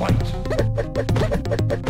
fight.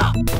や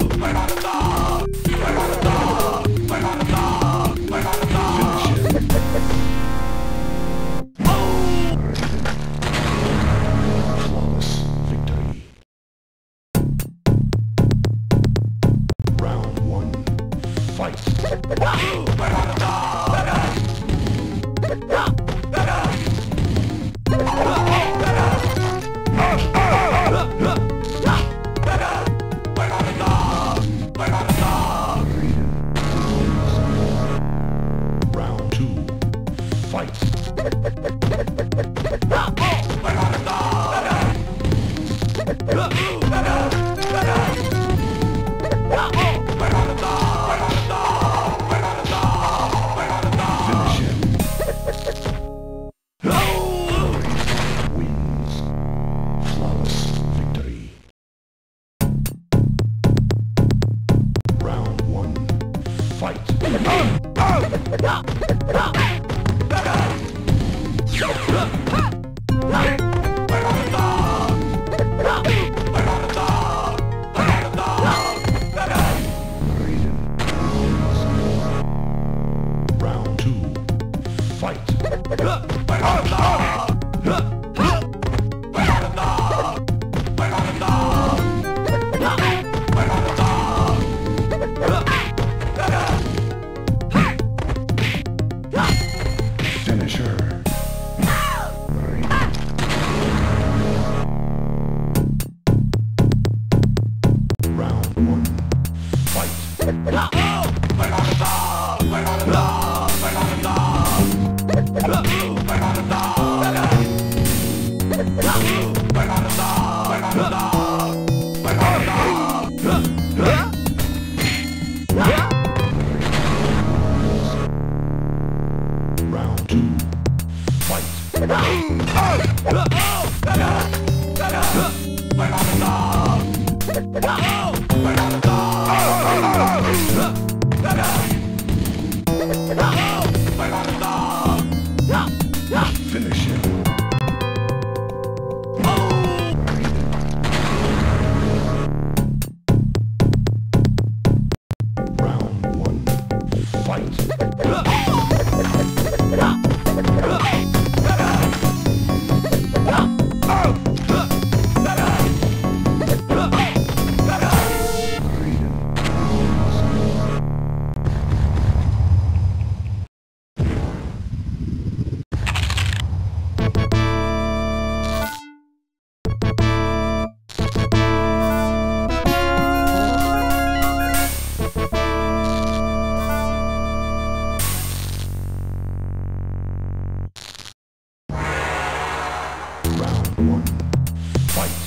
fight. Oh! Oh! Round two, fight. Ah! One, fight.